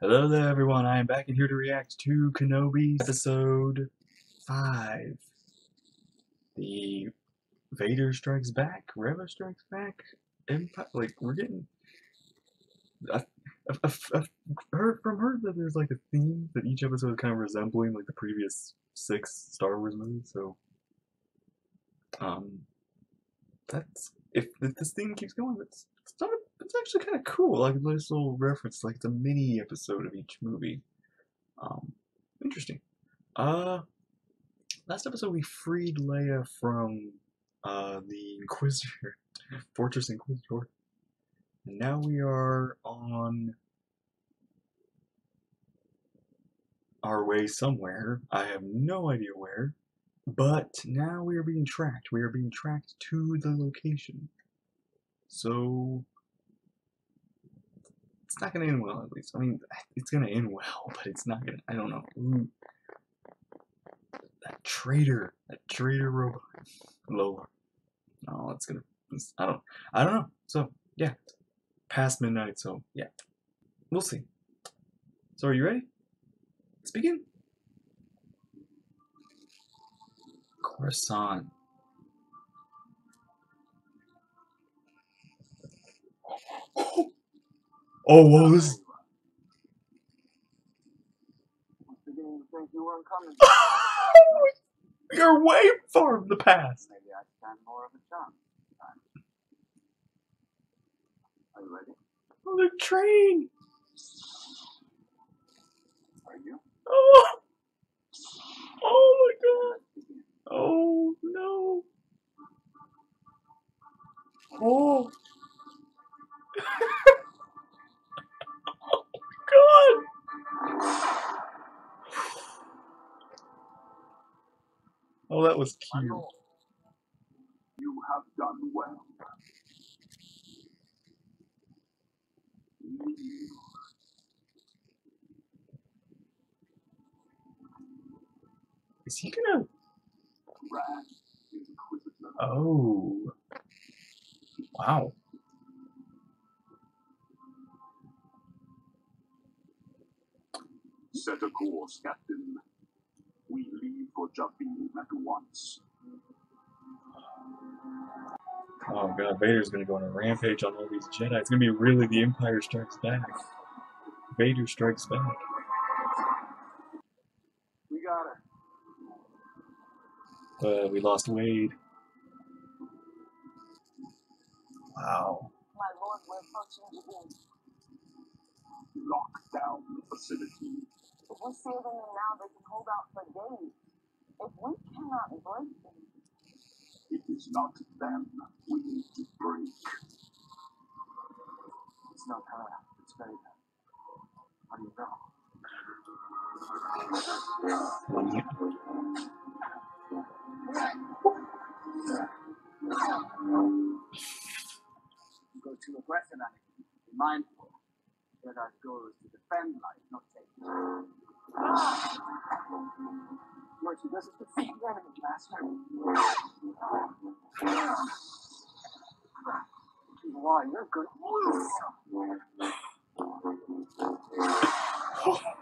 Hello there, everyone. I am back in here to react to Kenobi episode 5. The Vader Strikes Back, Reva Strikes Back, Empire. Like, we're getting. I've, heard from her that there's like a theme that each episode is kind of resembling like the previous six Star Wars movies, so. Um. That's. If, if this theme keeps going, it's, it's not a it's actually kind of cool. Like a nice little reference, like the mini episode of each movie. Um, interesting. Uh, last episode we freed Leia from uh the Inquisitor, Fortress Inquisitor, and now we are on our way somewhere. I have no idea where, but now we are being tracked. We are being tracked to the location. So it's not gonna end well at least. I mean, it's gonna end well, but it's not gonna. I don't know. Ooh. That traitor, that traitor robot, Lola. No, it's gonna. It's, I don't. I don't know. So yeah, past midnight. So yeah, we'll see. So are you ready? Let's begin. Oh, Oh, whoa, this. You're way far from the past. Maybe I stand more of a chance. Are you ready? Oh, the train. Are you? Oh. Oh my god. Oh no. Oh. That was cute. You have done well. Is he gonna? Oh. Wow. Set a course, Captain. We leave for Jabiim at once. Oh god, Vader's gonna go on a rampage on all these Jedi. It's gonna be really the Empire Strikes Back. Vader Strikes Back. We got her. Uh, we lost Wade. Wow. My lord, we're approaching Jabiim. Lock down the facility if we seal them now, they can hold out for days. If we cannot break them, it is not them we need to break. It's not her. It's Vader. How do you know? You go too aggressive at it. Be mindful. Jedi's goal is to defend life, not take it.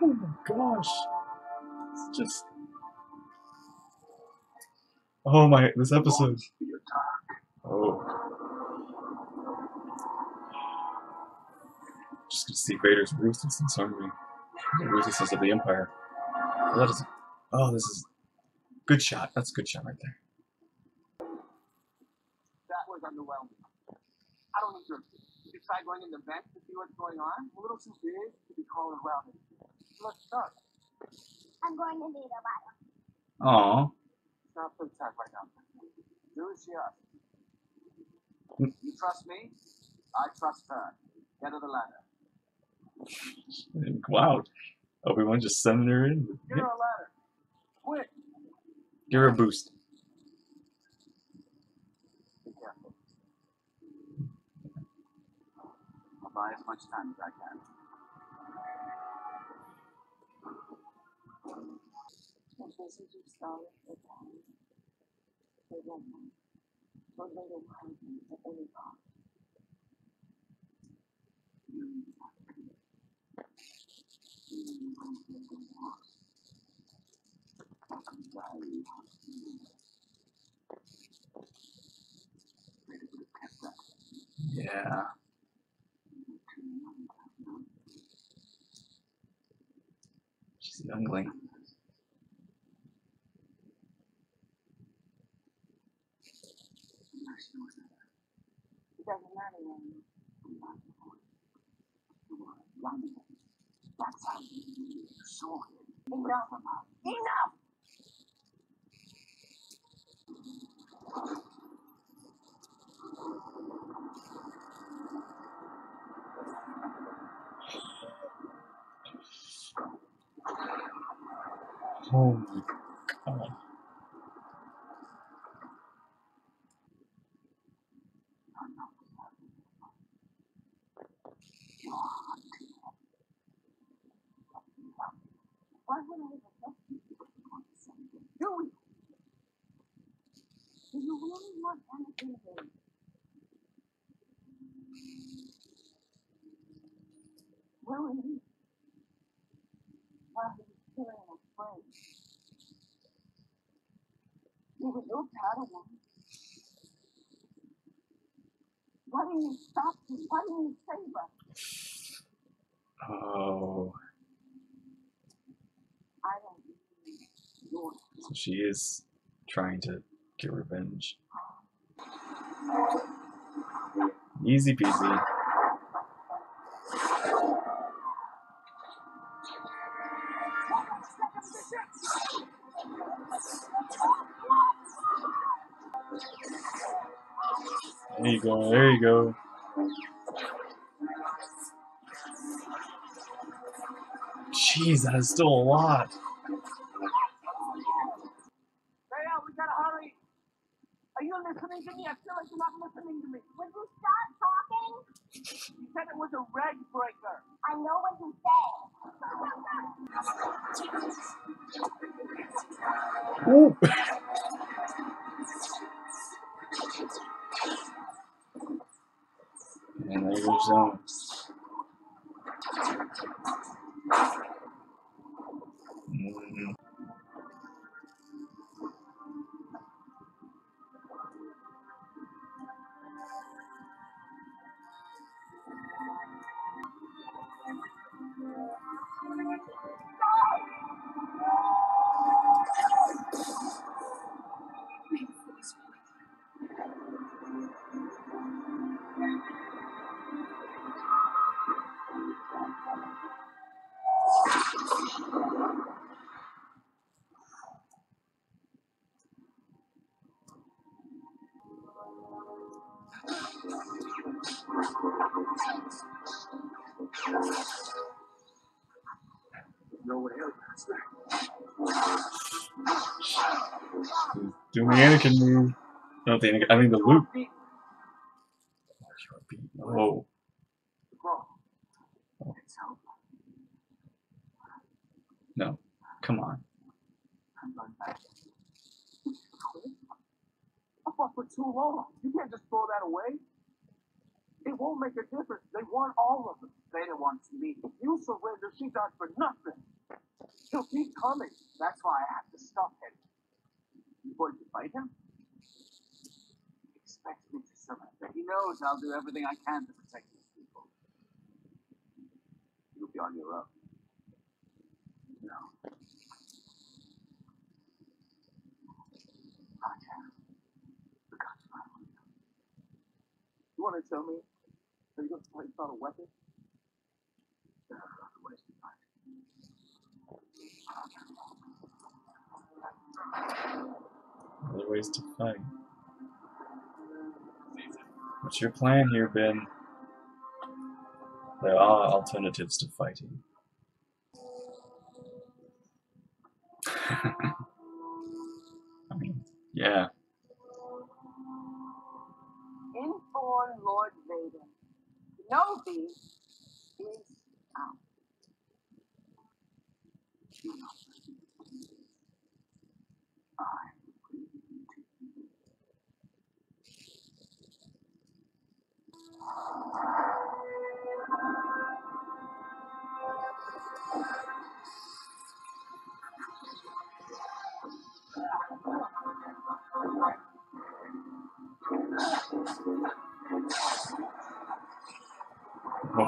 Oh my gosh. Just. Oh my, this episode. Oh. Just gonna see Vader's ruthless hungry. The ruthlessness of the Empire. Oh, that is. Oh, this is. Good shot. That's a good shot right there. That was underwhelming. I don't need your. You try going in the vent to see what's going on? A little too big to be crawling around it. Let's start. I'm going to need a ladder. Aww. Stop for attack right now. Do as she asks. Hmm. You trust me? I trust her. Get her the ladder. Wow. Obi-Wan just sending her in. Give her a ladder. Quick. Give her a boost. Be careful. I'll buy as much time as I can. They won't mind. But they will hide me at any cost. Yeah. She's. That's how you saw it. Enough. Enough! Oh my god. Why would I even help you? Do we? Do you really want anything to Willie, while he was killing a friend, you were your Padawan. Why didn't you stop him? Why didn't you save us? Oh. I don't need your So she is trying to get revenge. Easy peasy. There you go, there you go. Jeez, that is still a lot. Hey, Al, we gotta hurry. Are you listening to me? I feel like you're not listening to me. Would you stop talking? You said it was a reg breaker. I know what you said. Ooh. Doing the Anakin move. Not the Anakin, I think the loop. Oh. No. Come on. I fought for too long. You can't just throw that away. It won't make a difference. They want all of them. They. Vader wants me. If you surrender, she died for nothing. She'll keep coming. That's why I have to stop him. You going to fight him? He expects me to surrender. He knows I'll do everything I can to protect his people. You'll be on your own. No. You. You want to tell me that you're going to fight without a weapon? There are other ways to fight. Other ways to fight. What's your plan here, Ben? There are alternatives to fighting. I mean, yeah. Inborn Lord Vader. Kenobi is out.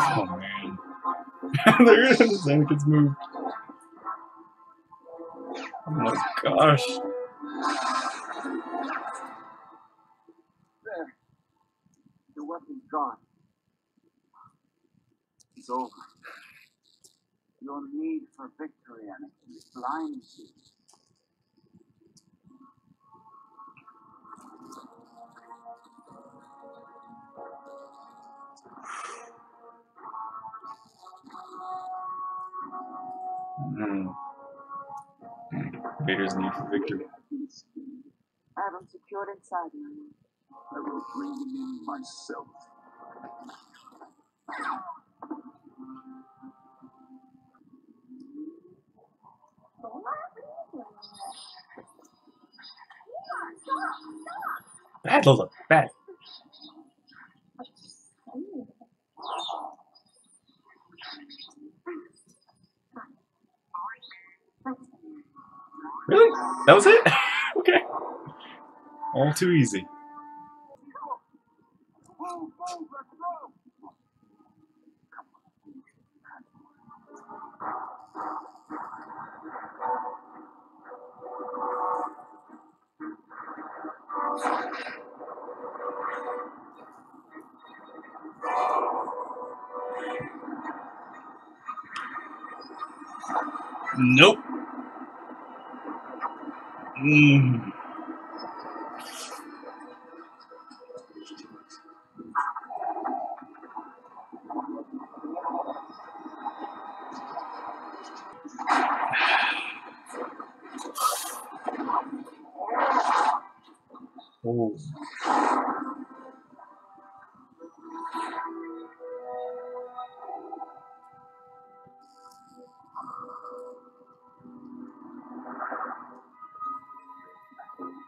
Oh man. there it is. Anakin's moved. Oh my gosh. Hmm. Vader's need for victory. I have him secured inside me. I will bring him in myself. Bad, Lola. Bad. Really? That was it? okay. All too easy.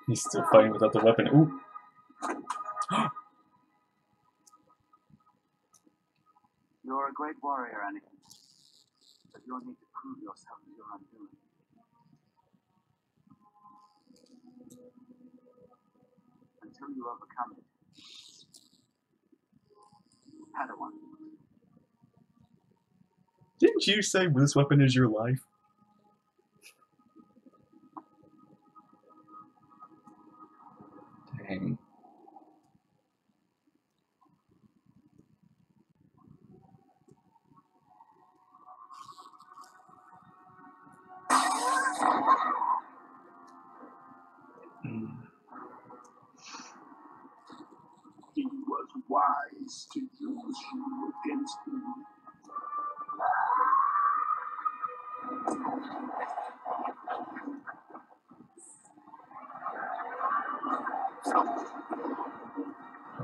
He's still fighting without the weapon. Ooh. You're a great warrior, Anakin. But you'll need to prove yourself to your undoing. Until you overcome it. Padawan. Didn't you say this weapon is your life?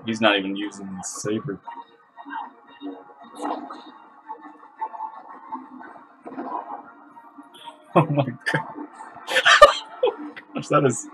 He's not even using the saber. Oh my god. Oh gosh, that is.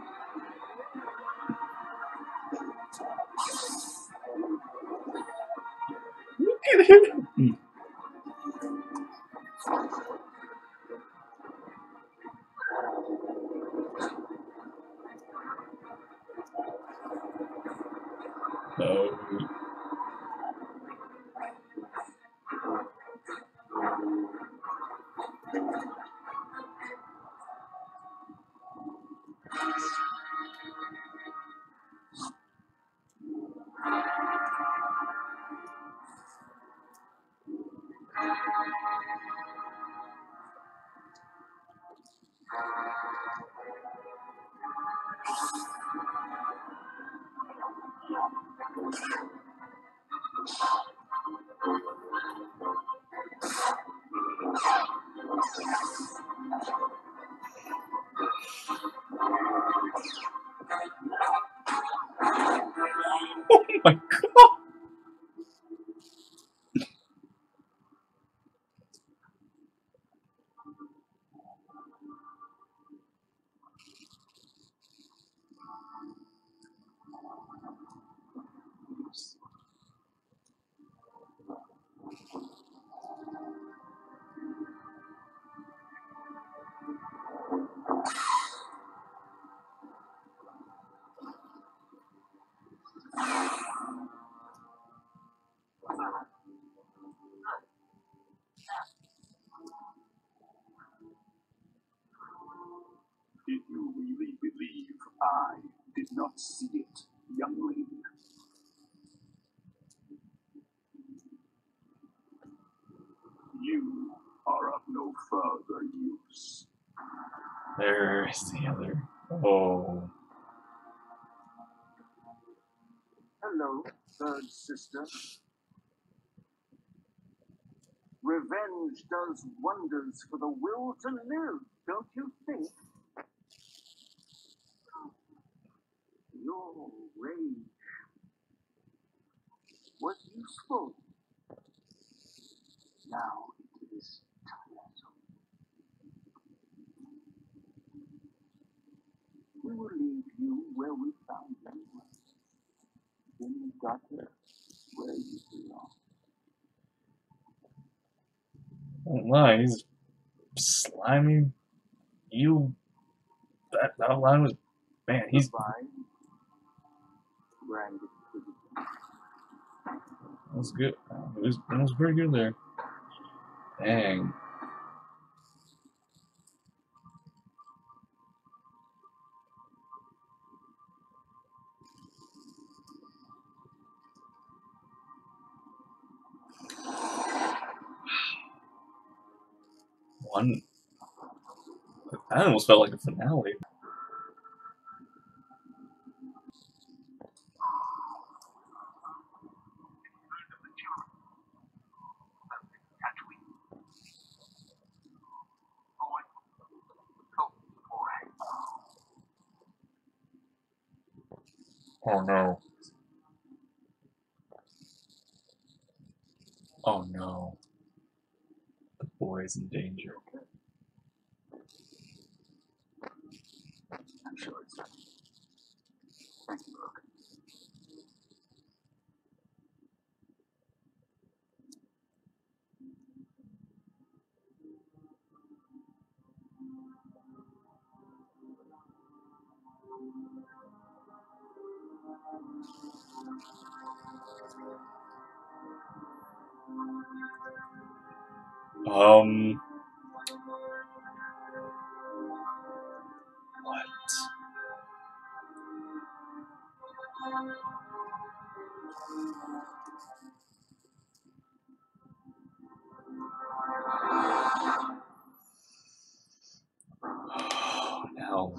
My god! Not see it, youngling. You are of no further use. There's the other. Oh. Hello, third sister. Revenge does wonders for the will to live, don't you think? Your rage was useful. Now it is tiresome. We will leave you where we found you. In got gutter where you belong. Oh Don't lie, he's slimy. You. That, that line was. Man, he's. Goodbye, That was good. It was, it was pretty good there. Dang. One. That almost felt like a finale. Oh no. Oh no. Boy's in danger. I'm sure it's Rook.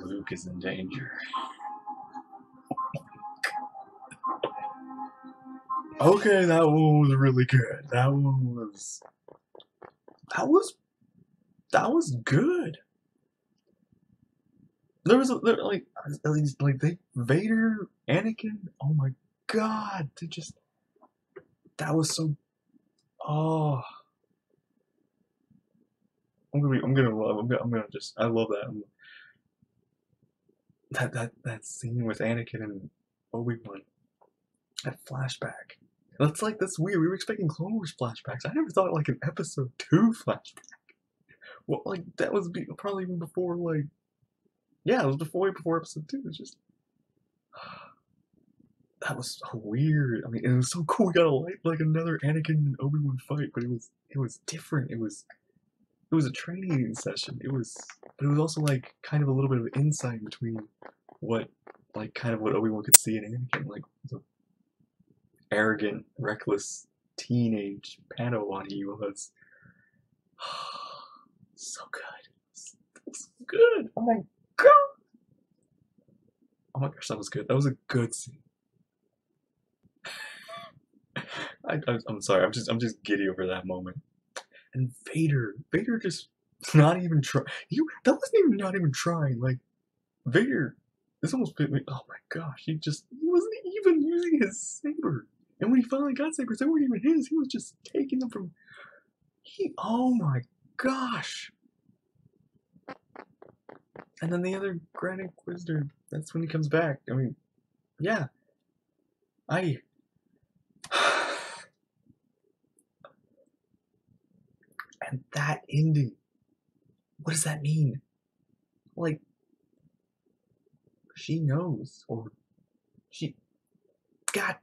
Luke is in danger. Okay, that one was really good. That one was. That was. That was good. There was a, there, like at least like they Vader, Anakin. Oh my god! They just that was so. Oh. I'm gonna be, I'm gonna love. I'm gonna, I'm gonna just. I love that. That that that scene with Anakin and Obi Wan. That flashback. That's like that's weird. We were expecting Clone Wars flashbacks. I never thought like an episode two flashback. Well, like that was be, probably even before like. Yeah, it was before before episode two. It's just. That was so weird. I mean, it was so cool. We got a like like another Anakin and Obi Wan fight, but it was it was different. It was it was a training session. It was, but it was also like kind of a little bit of insight between what like kind of what Obi Wan could see in Anakin, like the arrogant, reckless teenage Padawan he was. so good. So good. Oh my god. Oh my gosh, that was good. That was a good scene. I, I'm sorry. I'm just I'm just giddy over that moment. And Vader, Vader just not even try. You that wasn't even not even trying. Like Vader, this almost bit me. Oh my gosh, he just he wasn't even using his saber. And when he finally got sabers, they weren't even his. He was just taking them from. He. Oh my gosh. And then the other Grand Inquisitor. That's when he comes back. I mean, yeah. I. And that ending. What does that mean? Like, she knows, or she. God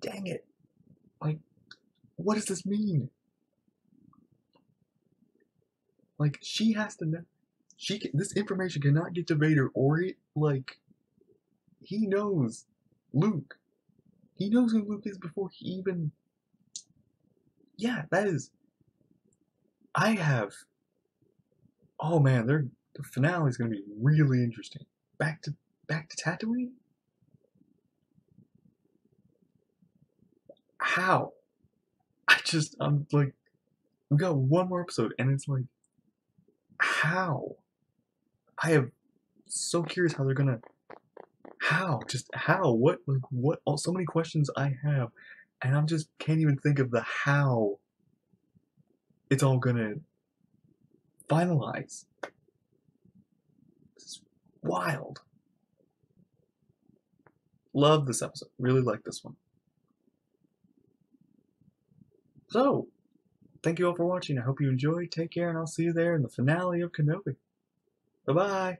dang it. Like, what does this mean? Like, she has to know. She can, this information cannot get to Vader, or it, like, he knows Luke. He knows who Luke is before he even. Yeah, that is. I have. Oh man, the finale is going to be really interesting. Back to back to Tatooine. How? I just I'm like, we got one more episode, and it's like, how? I am so curious how they're gonna. How? Just how? What? Like what? Oh, so many questions I have, and I'm just can't even think of the how. It's all gonna finalize. This is wild. Love this episode. Really like this one. So, thank you all for watching. I hope you enjoyed. Take care, and I'll see you there in the finale of Kenobi. Bye bye.